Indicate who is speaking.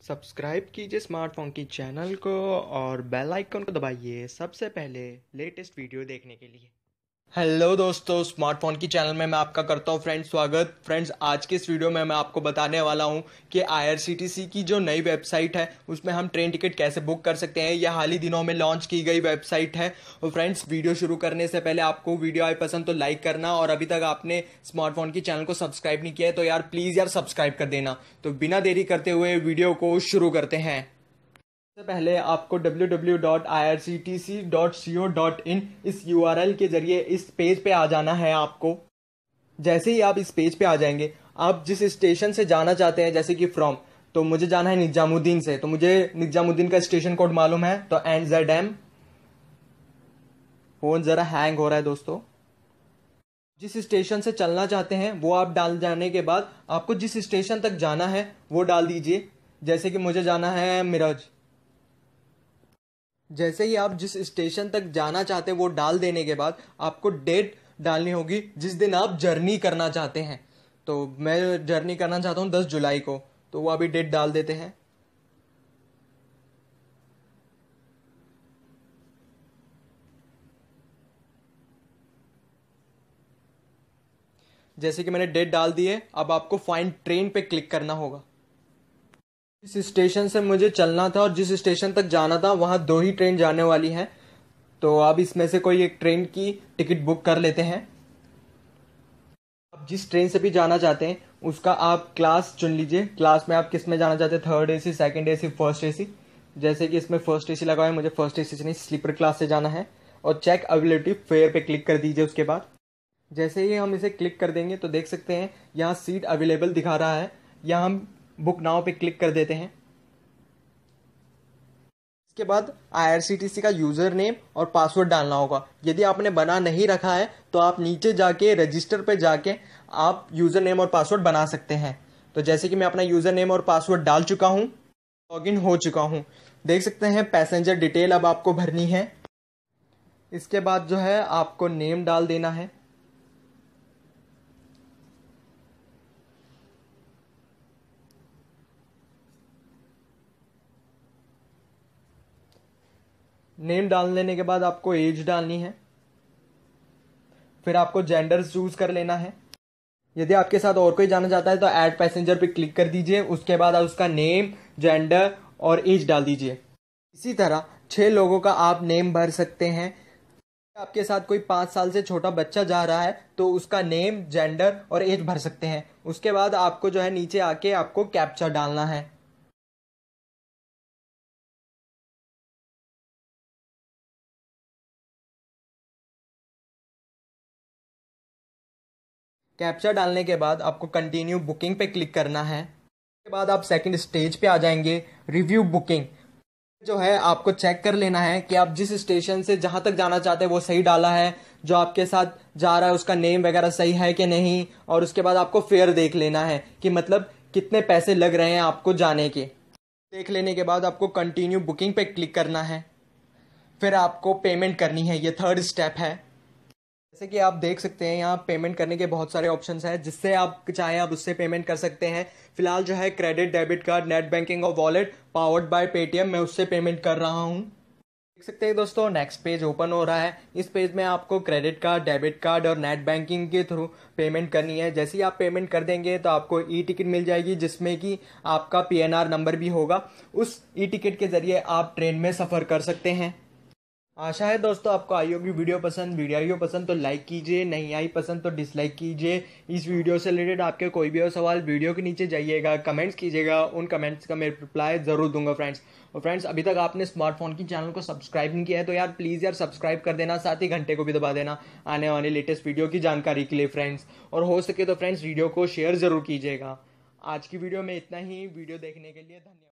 Speaker 1: Subscribe कीजिए smartphone की channel को और बेल आइकन को दबाइए सबसे पहले लेटेस्ट वीडियो देखने के लिए। हेलो दोस्तों, स्मार्टफ़ोन की चैनल में मैं आपका करता हूँ फ्रेंड्स स्वागत। फ्रेंड्स, आज के इस वीडियो में मैं आपको बताने वाला हूँ कि आईआरसीटीसी की जो नई वेबसाइट है, उसमें हम ट्रेन टिकट कैसे बुक कर सकते हैं। यह हाल ही दिनों में लॉन्च की गई वेबसाइट है। और फ्रेंड्स, वीडियो शुरू करने से पहले आपको वीडियो आए पसंद तो लाइक करना और अभी तक आपने स्मार्टफ़ोन की चैनल को सब्सक्राइब नहीं किया है तो यार, प्लीज़ यार सब्सक्राइब कर देना। तो बिना देरी करते हुए वीडियो को शुरू करते हैं। सबसे पहले आपको www.irctc.co.in इस URL के ज़रिए इस पेज पे आ जाना है आपको। जैसे ही आप इस पेज पे आ जाएँगे, आप जिस स्टेशन से जाना चाहते हैं, जैसे कि फ्रॉम तो मुझे जाना है निजामुद्दीन से। तो मुझे निजामुद्दीन का स्टेशन कोड मालूम है तो एन जेड एम फ़ोन ज़रा हैंग हो रहा है दोस्तों। जिस स्टेशन से चलना चाहते हैं, वो आप डाल जाने के बाद आपको जिस स्टेशन तक जाना है, वो डाल दीजिए। जैसे कि मुझे जाना है मिरज। जैसे ही आप जिस स्टेशन तक जाना चाहते हैं, वो डाल देने के बाद आपको डेट डालनी होगी जिस दिन आप जर्नी करना चाहते हैं। तो मैं जर्नी करना चाहता हूँ दस जुलाई को तो वो अभी डेट डाल देते हैं। जैसे कि मैंने डेट डाल दी है, अब आपको फाइंड ट्रेन पे क्लिक करना होगा। जिस स्टेशन से मुझे चलना था और जिस स्टेशन तक जाना था, वहाँ दो ही ट्रेन जाने वाली हैं। तो अब इसमें से कोई एक ट्रेन की टिकट बुक कर लेते हैं। आप जिस ट्रेन से भी जाना चाहते हैं, उसका आप क्लास चुन लीजिए। क्लास में आप किसमें जाना चाहते हैं? Third AC second AC first AC जैसे कि इसमें फ़र्स्ट एसी लगा है, मुझे फ़र्स्ट एसी से नहीं स्लीपर क्लास से जाना है। और चेक अवेलेबिलिटी, फेयर पे क्लिक कर दीजिए उसके बाद। जैसे ही हम इसे क्लिक कर देंगे तो देख सकते हैं, यहाँ सीट अवेलेबल दिखा रहा है। यहाँ हम बुक नाव पे क्लिक कर देते हैं। इसके बाद आईआरसीटीसी का यूज़र नेम और पासवर्ड डालना होगा। यदि आपने बना नहीं रखा है तो आप नीचे जाके रजिस्टर पे जाके आप यूज़र नेम और पासवर्ड बना सकते हैं। तो जैसे कि मैं अपना यूज़र नेम और पासवर्ड डाल चुका हूँ, लॉगिन हो चुका हूँ। देख सकते हैं पैसेंजर डिटेल अब आपको भरनी है। इसके बाद जो है, आपको नेम डाल देना है। नेम डाल लेने के बाद आपको एज डालनी है। फिर आपको जेंडर चूज़ कर लेना है। यदि आपके साथ और कोई जाना चाहता है तो ऐड पैसेंजर पे क्लिक कर दीजिए। उसके बाद आप उसका नेम जेंडर और एज डाल दीजिए। इसी तरह छह लोगों का आप नेम भर सकते हैं। आपके साथ कोई पाँच साल से छोटा बच्चा जा रहा है तो उसका नेम जेंडर और एज भर सकते हैं। उसके बाद आपको जो है नीचे आके आपको कैप्चर डालना है। कैप्चा डालने के बाद आपको कंटिन्यू बुकिंग पे क्लिक करना है। उसके बाद आप सेकंड स्टेज पे आ जाएँगे रिव्यू बुकिंग जो है, आपको चेक कर लेना है कि आप जिस स्टेशन से जहाँ तक जाना चाहते हैं, वो सही डाला है। जो आपके साथ जा रहा है, उसका नेम वगैरह सही है कि नहीं? और उसके बाद आपको फेयर देख लेना है कि मतलब कितने पैसे लग रहे हैं आपको जाने के। देख लेने के बाद आपको कंटिन्यू बुकिंग पे क्लिक करना है। फिर आपको पेमेंट करनी है। ये थर्ड स्टेप है। जैसे कि आप देख सकते हैं, यहाँ पेमेंट करने के बहुत सारे ऑप्शंस हैं, जिससे आप चाहे आप उससे पेमेंट कर सकते हैं। फ़िलहाल जो है credit debit card net banking और वॉलेट पावर्ड बाय पेटीएम मैं उससे पेमेंट कर रहा हूँ। देख सकते हैं दोस्तों नेक्स्ट पेज ओपन हो रहा है। इस पेज में आपको क्रेडिट कार्ड डेबिट कार्ड और नेट बैंकिंग के थ्रू पेमेंट करनी है। जैसे ही आप पेमेंट कर देंगे तो आपको ई टिकट मिल जाएगी, जिसमें कि आपका पीएनआर नंबर भी होगा। उस ई टिकट के ज़रिए आप ट्रेन में सफ़र कर सकते हैं। आशा है दोस्तों आपको आई होगी वीडियो पसंद, वीडियो आई हो पसंद तो लाइक कीजिए, नहीं आई पसंद तो डिसलाइक कीजिए। इस वीडियो से रिलेटेड आपके कोई भी हो सवाल वीडियो के नीचे जाइएगा कमेंट्स कीजिएगा, उन कमेंट्स का मैं रिप्लाई ज़रूर दूँगा फ्रेंड्स और फ्रेंड्स अभी तक आपने स्मार्टफ़ोन की चैनल को सब्सक्राइब नहीं किया है तो यार प्लीज़ यार सब्सक्राइब कर देना, साथ ही घंटे को भी दबा देना, आने वाले लेटेस्ट वीडियो की जानकारी के लिए फ्रेंड्स और हो सके तो फ्रेंड्स वीडियो को शेयर ज़रूर कीजिएगा। आज की वीडियो में इतना ही वीडियो देखने के लिए धन्यवाद।